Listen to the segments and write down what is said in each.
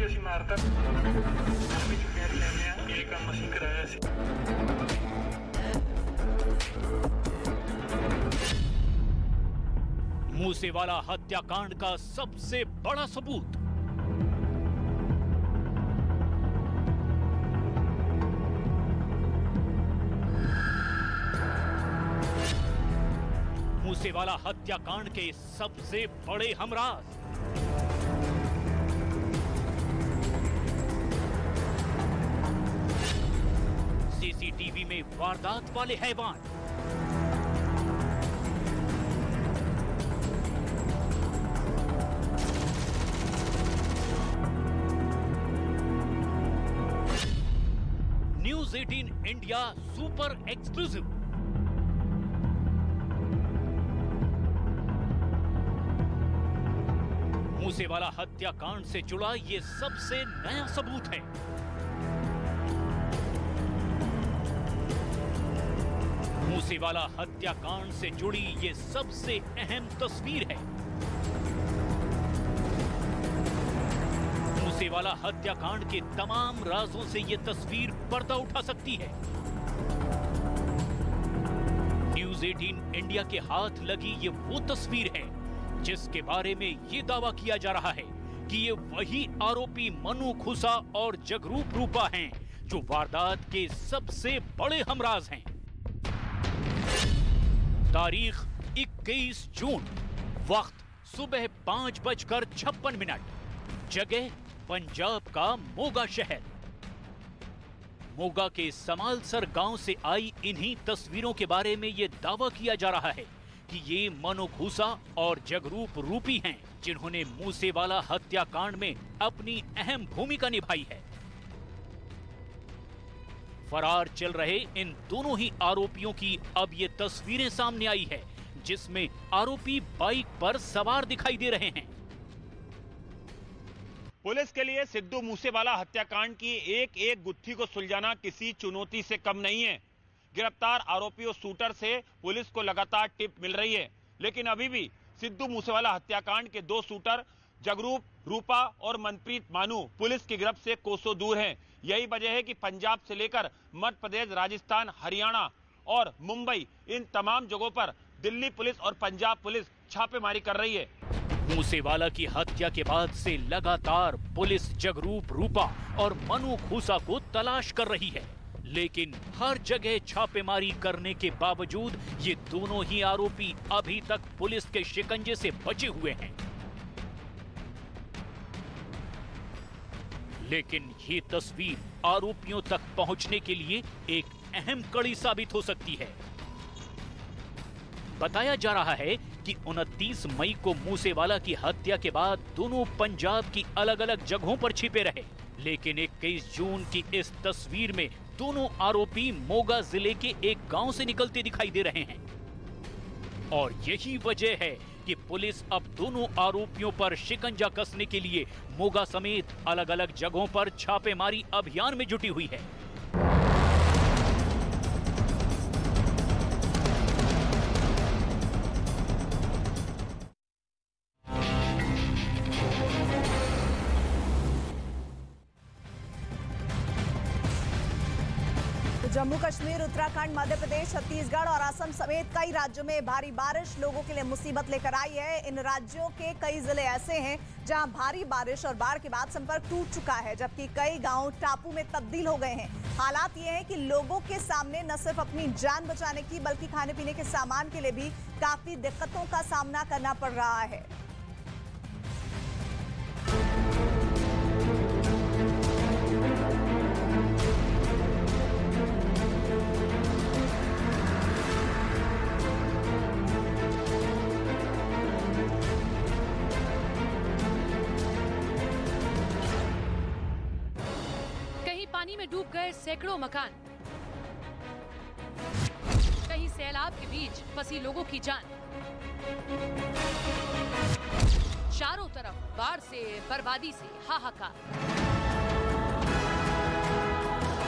ਜੀ ਅਸੀਂ ਮਾਰਤਾ ਅਸੀਂ ਚੁੱਕਿਆ ਲੈਣੇ ਆ ਇਹ ਕੰਮ ਅਸੀਂ ਕਰਾਇਆ ਸੀ मूसेवाला हत्याकांड का सबसे बड़ा सबूत मूसेवाला हत्याकांड के सबसे बड़े हमराज वारदात वाले हैवान। News 18 India super exclusive. Moosewala हत्याकांड से जुड़ा ये सबसे नया सबूत है। मूसेवाला हत्याकांड से जुड़ी ये सबसे अहम तस्वीर है। मूसेवाला हत्याकांड के तमाम राजों से ये तस्वीर पर्दा उठा सकती है। न्यूज़ 18 इंडिया के हाथ लगी ये वो तस्वीर है, जिसके बारे में ये दावा किया जा रहा है कि ये वही आरोपी मनु खुसा और जगरूप रूपा हैं, जो वारदात के सबसे बड़े हमराज हैं। तारीख 21 जून, वक्त सुबह पाँच बजकर छप्पन मिनट, जगह पंजाब का मोगा शहर। मोगा के समालसर गाँव से आई इन्हीं तस्वीरों के बारे में ये दावा किया जा रहा है कि ये मनो घूसा और जगरूप रूपी हैं, जिन्होंने मूसेवाला हत्याकांड में अपनी अहम भूमिका निभाई है। फरार चल रहे इन दोनों ही आरोपियों की अब ये तस्वीरें सामने आई है, जिसमें आरोपी बाइक पर सवार दिखाई दे रहे हैं। पुलिस के लिए सिद्धू मूसेवाला हत्याकांड की एक एक गुत्थी को सुलझाना किसी चुनौती से कम नहीं है। गिरफ़्तार आरोपियों शूटर से पुलिस को लगातार टिप मिल रही है, लेकिन अभी भी सिद्धू मूसेवाला हत्याकांड के दो शूटर, जगरूप, रूपा और मनप्रीत मानू पुलिस की गिरफ्त से कोसों दूर हैं। यही वजह है कि पंजाब से लेकर मध्य प्रदेश, राजस्थान, हरियाणा और मुंबई, इन तमाम जगहों पर दिल्ली पुलिस और पंजाब पुलिस छापेमारी कर रही है। मूसेवाला की हत्या के बाद से लगातार पुलिस जगरूप रूपा और मनु खूसा को तलाश कर रही है। लेकिन हर जगह छापेमारी करने के बावजूद ये दोनों ही आरोपी अभी तक पुलिस के शिकंजे से बचे हुए हैं। लेकिन ये तस्वीर आरोपियों तक पहुँचने के लिए एक अहम कड़ी साबित हो सकती है। बताया जा रहा है कि 29 मई को मूसेवाला की हत्या के बाद दोनों पंजाब की अलग अलग जगहों पर छिपे रहे, लेकिन 21 जून की इस तस्वीर में दोनों आरोपी मोगा ज़िले के एक गाँव से निकलते दिखाई दे रहे हैं। और यही वजह है कि पुलिस अब दोनों आरोपियों पर शिकंजा कसने के लिए मोगा समेत अलग अलग जगहों पर छापेमारी अभियान में जुटी हुई है। जम्मू कश्मीर उत्तराखंड मध्य प्रदेश छत्तीसगढ़ और असम समेत कई राज्यों में भारी बारिश लोगों के लिए मुसीबत लेकर आई है। इन राज्यों के कई ज़िले ऐसे हैं जहाँ भारी बारिश और बाढ़ के बाद संपर्क टूट चुका है, जबकि कई गाँव टापू में तब्दील हो गए हैं। हालात ये हैं कि लोगों के सामने न सिर्फ़ अपनी जान बचाने की, बल्कि खाने पीने के सामान के लिए भी काफ़ी दिक्कतों का सामना करना पड़ रहा है। पानी में डूब गए सैकड़ों मकान। कहीं सैलाब के बीच फंसी लोगों की जान। चारों तरफ़ बाढ़ से, बर्बादी से हाहाकार।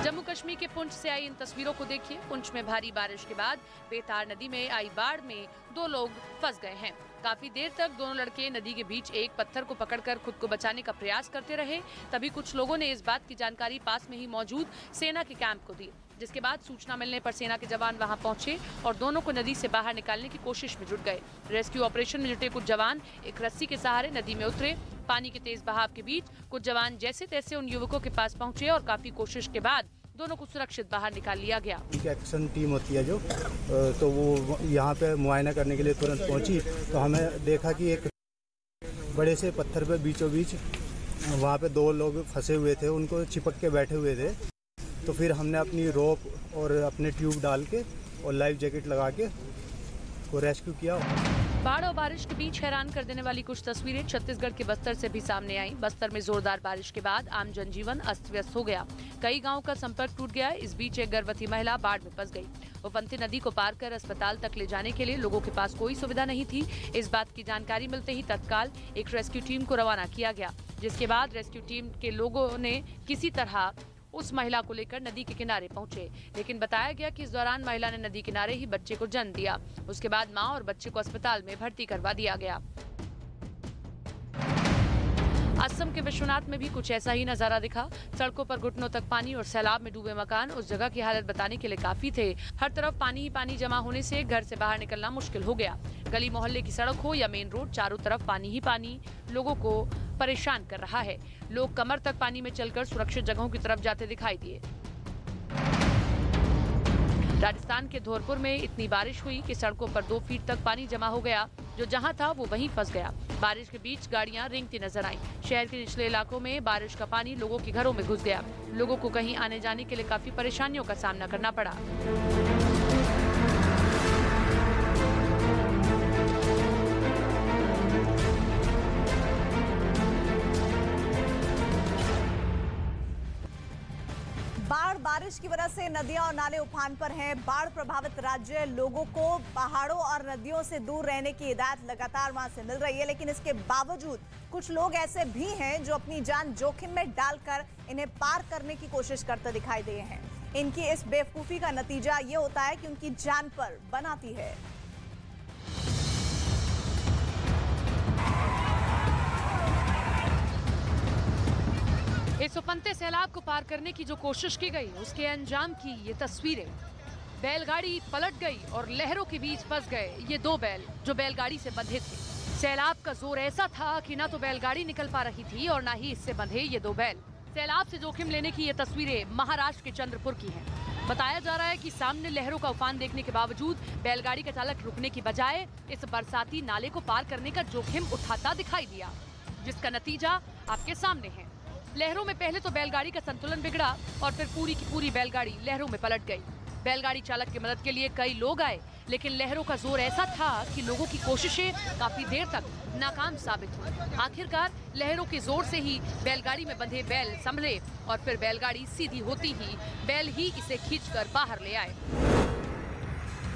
जम्मू कश्मीर के पुंछ से आई इन तस्वीरों को देखिए। पुंछ में भारी बारिश के बाद बेतार नदी में आई बाढ़ में दो लोग फंस गए हैं। काफ़ी देर तक दोनों लड़के नदी के बीच एक पत्थर को पकड़कर खुद को बचाने का प्रयास करते रहे। तभी कुछ लोगों ने इस बात की जानकारी पास में ही मौजूद सेना के कैंप को दी, जिसके बाद सूचना मिलने पर सेना के जवान वहाँ पहुँचे और दोनों को नदी से बाहर निकालने की कोशिश में जुट गए। रेस्क्यू ऑपरेशन में जुटे कुछ जवान एक रस्सी के सहारे नदी में उतरे। पानी के तेज बहाव के बीच कुछ जवान जैसे तैसे उन युवकों के पास पहुँचे और काफ़ी कोशिश के बाद दोनों को सुरक्षित बाहर निकाल लिया गया। एक एक्शन टीम होती है जो। तो वो यहाँ पे मुआयना करने के लिए तुरंत पहुँची। तो हमें देखा कि एक बड़े से पत्थर पे बीचों बीच वहाँ पे दो लोग फंसे हुए थे, उनको चिपक के बैठे हुए थे। तो फिर हमने अपनी रोप और अपने ट्यूब डाल के और लाइफ जैकेट लगा के को रेस्क्यू किया। बाढ़ और बारिश के बीच हैरान कर देने वाली कुछ तस्वीरें छत्तीसगढ़ के बस्तर से भी सामने आई। बस्तर में जोरदार बारिश के बाद आम जनजीवन अस्त व्यस्त हो गया। कई गाँवों का संपर्क टूट गया। इस बीच एक गर्भवती महिला बाढ़ में फंस गई। उफनती नदी को पार कर अस्पताल तक ले जाने के लिए लोगों के पास कोई सुविधा नहीं थी। इस बात की जानकारी मिलते ही तत्काल एक रेस्क्यू टीम को रवाना किया गया, जिसके बाद रेस्क्यू टीम के लोगों ने किसी तरह उस महिला को लेकर नदी के किनारे पहुँचे। लेकिन बताया गया कि इस दौरान महिला ने नदी किनारे ही बच्चे को जन्म दिया। उसके बाद माँ और बच्चे को अस्पताल में भर्ती करवा दिया गया। असम के विश्वनाथ में भी कुछ ऐसा ही नज़ारा दिखा। सड़कों पर घुटनों तक पानी और सैलाब में डूबे मकान उस जगह की हालत बताने के लिए काफ़ी थे। हर तरफ़ पानी ही पानी जमा होने से घर से बाहर निकलना मुश्किल हो गया। गली मोहल्ले की सड़क हो या मेन रोड, चारों तरफ़ पानी ही पानी। लोगों को परेशान कर रहा है। लोग कमर तक पानी में चलकर सुरक्षित जगहों की तरफ़ जाते दिखाई दिए। राजस्थान के धौरपुर में इतनी बारिश हुई कि सड़कों पर दो फीट तक पानी जमा हो गया। जो जहाँ था, वो वहीं फंस गया। बारिश के बीच गाड़ियाँ रेंगती नज़र आईं। शहर के निचले इलाकों में बारिश का पानी लोगों के घरों में घुस गया। लोगों को कहीं आने जाने के लिए काफ़ी परेशानियों का सामना करना पड़ा। बाढ़, बारिश की वजह से नदियाँ और नाले उफान पर हैं। बाढ़ प्रभावित राज्य लोगों को पहाड़ों और नदियों से दूर रहने की हिदायत लगातार वहाँ से मिल रही है, लेकिन इसके बावजूद कुछ लोग ऐसे भी हैं जो अपनी जान जोखिम में डालकर इन्हें पार करने की कोशिश करते दिखाई दिए हैं। इनकी इस बेवकूफ़ी का नतीजा ये होता है कि उनकी जान पर बनाती है। इस उफनते सैलाब को पार करने की जो कोशिश की गई, उसके अंजाम की ये तस्वीरें। बैलगाड़ी पलट गई और लहरों के बीच फंस गए। ये दो बैल जो बैलगाड़ी से बंधे थे। सैलाब का ज़ोर ऐसा था कि ना तो बैलगाड़ी निकल पा रही थी और ना ही इससे बंधे ये दो बैल। सैलाब से जोखिम लेने की ये तस्वीरें महाराष्ट्र के चंद्रपुर की हैं। बताया जा रहा है कि सामने लहरों का उफान देखने के बावजूद बैलगाड़ी का चालक रुकने की बजाय इस बरसाती नाले को पार करने का जोखिम उठाता दिखाई दिया, जिसका नतीजा आपके सामने है। लहरों में पहले तो बैलगाड़ी का संतुलन बिगड़ा और फिर पूरी की पूरी बैलगाड़ी लहरों में पलट गई। बैलगाड़ी चालक की मदद के लिए कई लोग आए, लेकिन लहरों का ज़ोर ऐसा था कि लोगों की कोशिशें काफ़ी देर तक नाकाम साबित हुई। आखिरकार लहरों के ज़ोर से ही बैलगाड़ी में बंधे बैल संभले और फिर बैलगाड़ी सीधी होती ही बैल ही इसे खींचकर बाहर ले आए।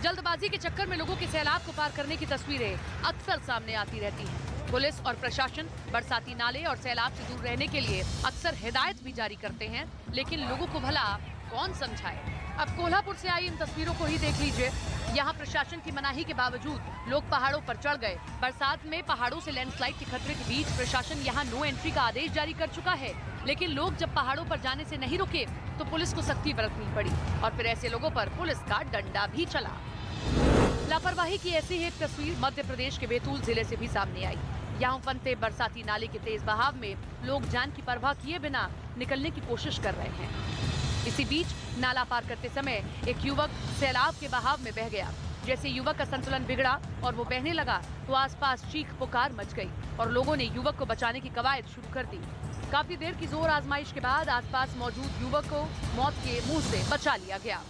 जल्दबाजी के चक्कर में लोगों के सैलाब को पार करने की तस्वीरें अक्सर सामने आती रहती हैं। पुलिस और प्रशासन बरसाती नाले और सैलाब से दूर रहने के लिए अक्सर हिदायत भी जारी करते हैं, लेकिन लोगों को भला कौन समझाए? अब कोल्हापुर से आई इन तस्वीरों को ही देख लीजिए। यहाँ प्रशासन की मनाही के बावजूद लोग पहाड़ों पर चढ़ गए। बरसात में पहाड़ों से लैंडस्लाइड के खतरे के बीच प्रशासन यहाँ नो एंट्री का आदेश जारी कर चुका है। लेकिन लोग जब पहाड़ों पर जाने से नहीं रुके तो पुलिस को सख्ती बरतनी पड़ी और फिर ऐसे लोगों पर पुलिस का डंडा भी चला। लापरवाही की ऐसी एक तस्वीर मध्य प्रदेश के बैतूल ज़िले से भी सामने आई। यहाँ फनते बरसाती नाले के तेज बहाव में लोग जान की परवाह किए बिना निकलने की कोशिश कर रहे हैं। इसी बीच नाला पार करते समय एक युवक सैलाब के बहाव में बह गया। जैसे युवक का संतुलन बिगड़ा और वो बहने लगा तो आसपास चीख पुकार मच गई और लोगों ने युवक को बचाने की कवायद शुरू कर दी। काफ़ी देर की ज़ोर आजमाइश के बाद आसपास मौजूद युवक को मौत के मुँह से बचा लिया गया।